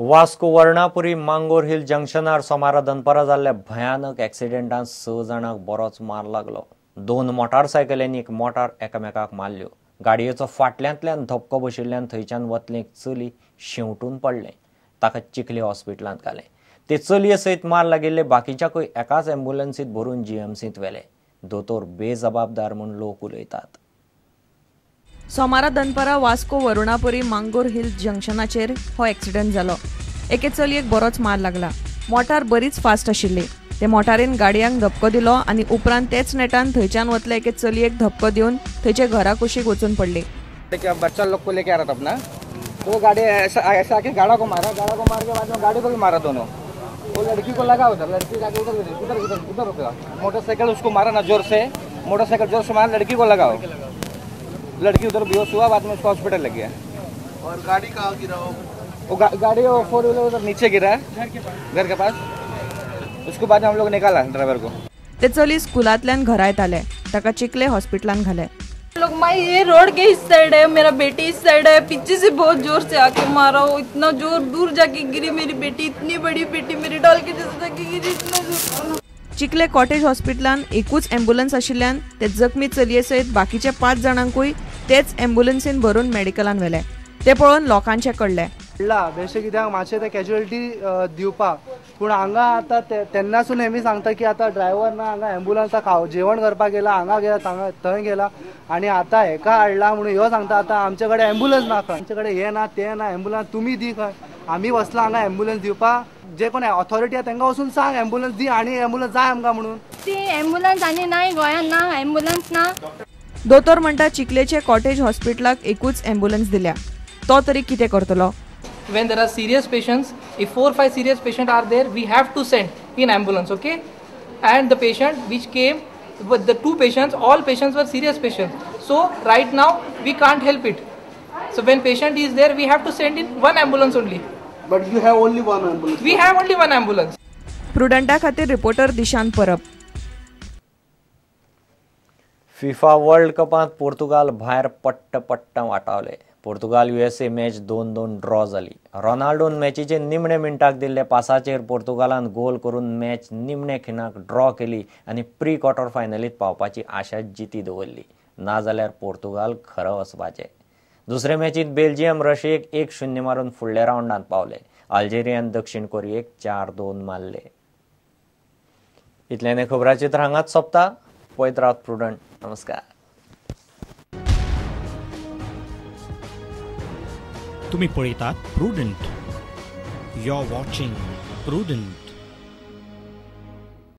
Vasco Varunapuri Mangor hill जंक्शनार सोमारा दनपारा जाल्ल्या भयानक एक्सिडेंटात स जाणांक बरोच मार लागलो. दोन मोटारसायकलींनी एक मोटार एकामेकाक मारल्यो. गाडयेचो फाटल्यांतल्यान धपको बशिल्ल्यान थंयच्यान वतलें चली शेंवटून पडलें. ताका चिखली हॉस्पिटलांत घालें. ते चलये सयत मार लागिल्ले बाकीच्याकूय एकाच अँब्युलन्सीत भरून जीएमसींत व्हेले. दोतोर बेजबाबदार म्हूण लोक उलयतात. सोमारा दनपारा वास्को वरुणापुरी मांगोर हिल जंक्शनाचेर हो एक्सिडंट जालो एके चलयेक बरोच मार लागला. मोटार बरीच फास्ट आशिल्ली. ते मोटारीन गाडयांक धपको दिलो आनी उपरांत तेच नेटान थंयच्यान वतले एके चलयेक धपको दिवन थंयचे घरा कुशीक वचून पडली. क्या बच्चा लोग को लेके आ रहा था अपना। तो वो गाड़ी ऐसा ऐसा आके गाड़ा को मारा गाड़ा को मार के बाद में गाड़ी को भी मारा दोनों। वो लड़की को लगा उधर लड़की जाके उधर उधर उधर उधर हो मोटरसाइकिल उसको मारा ना जोर से। मोटरसाइकिल जोर से मारा लड़की को लगाओ। लड़की उधर बेहोश हुआ बाद में उसको हॉस्पिटल लग गया। और गाड़ी कहाँ गिरा हो? वो गा, गाड़ी वो फोर व्हीलर उधर नीचे गिरा है घर के पास। उसको बाद में हम लोग निकाला ड्राइवर को। ते चली स्कुलांतल्यान घरा येताले ताका चिखले हॉस्पिटलांत घाले। लोग माई ये रोड के इस साइड है मेरा बेटी इस साइड है पीछे से बहुत जोर से आके मारा वो इतना जोर दूर जाके गिरी मेरी बेटी इतनी बड़ी बेटी मेरी डॉल के जैसे जाके गिरी इतना जोर। चिखले कॉटेज हॉस्पिटलांत एकूच अँब्युलन्स आशिल्ल्यान ते जखमी चलये सयत बाकीचे पांच जाणांकूय तेच अँब्युलन्सीन भरून मेडिकलान व्हेले ते पळोवन लोकांचे कळले कळला बेश्टे कित्याक मातशें ते कॅज्युअलिटी दिवपाक पूण हांगा आतां ते तेन्नासून हेमी सांगता की आतां ड्रायव्हर ना हांगा एम्बुलन्सा खाव. जेवण करपाक गेला हांगा गेला हांगा थंय गेला. आनी आतां हेका हाडला म्हणून ह्यो सांगता आतां आमचे कडेन एम्बुलन्स ना खंय आमचे कडेन हे ना ते ना एम्बुलन्स तुमी दी खंय आमी वचला हांगा एम्बुलन्स दिवपाक जे कोण ऑथॉरिटी आहा तांकां वचून सांग एम्बुलन्स दी आनी एम्बुलन्स जाय आमकां म्हणून. ती ॲम्ब्युलन्स आनी नाही गोंयांत ना ॲम्ब्युलन्स ना. दोतोर म्हणटा चिकलेचे कॉटेज हॉस्पिटलाक एकूच ॲम्ब्युलन्स दिल्या. तो तरी कितें करतलो? When there are serious patients if four five serious patient are there we have to send in ambulance okay and the patient which came the two patients all patients were serious patient so right now we can't help it so when patient is there we have to send in one ambulance only but you have only one ambulance we have only one ambulance प्रुडंटा खातीर reporter Dishant Parab. FIFA world कपांत Portugal भायर पट्ट पट्ट वाटावले. Portugal ए match दोन दोन draw जाली रोनाल्डोन मॅचीचे निमणे मिनटाक दिल्ले पासाचेर पोर्तुगालान गोल करून मॅच निमणे खिणाक ड्रॉ केली आनी प्री क्वॉर्टर फायनलीत पावपाची आशा जिती दवरली. नाजाल्यार पोर्तुगाल खरं वचपाचें दुसरे मॅचीत बेल्जियम रशियेक एक शुन्य मारून फुडल्या रावंडांत पावले. अल्जेरियान दक्षिण कोरियेक चार दोन मारले. इतल्याने खबराचित्र हांगात हांगाच सोंपता पळयत रावत प्रुडंट. नमस्कार. तुम्ही पळयतात Prudent you are watching Prudent